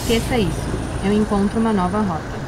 Esqueça isso. Eu encontro uma nova rota.